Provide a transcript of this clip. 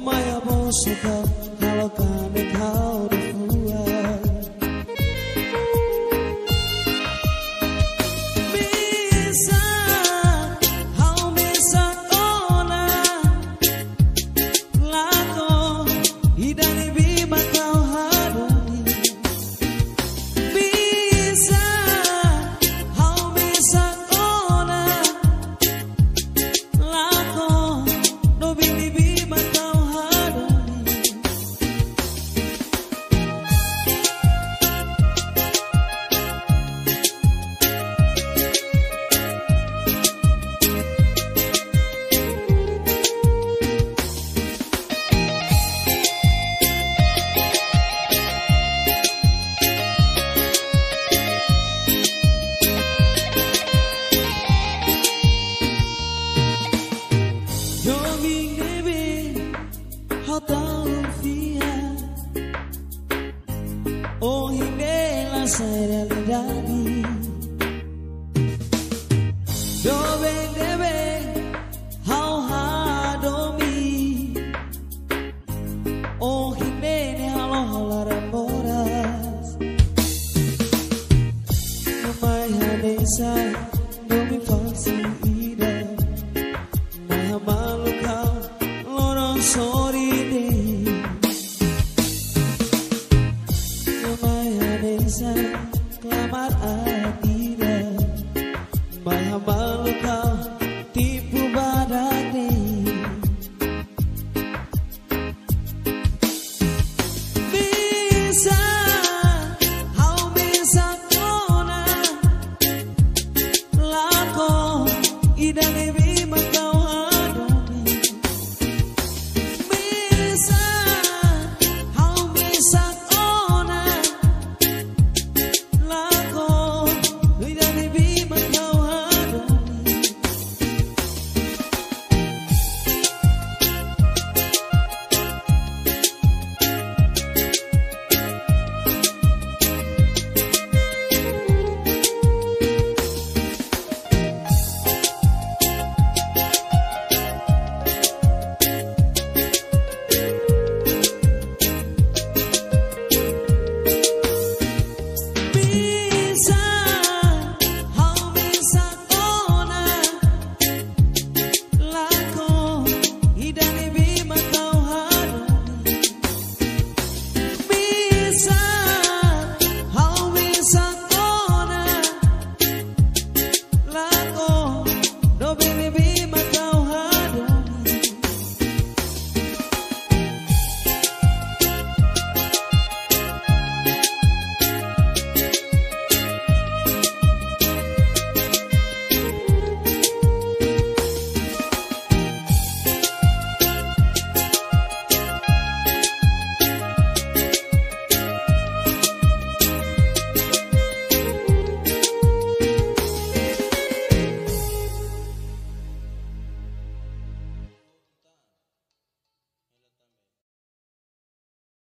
Maya Bom será lari Dobeng debeng hau hadomi Oh himene halo halara a Numai hanesa me fa